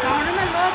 Sound in the low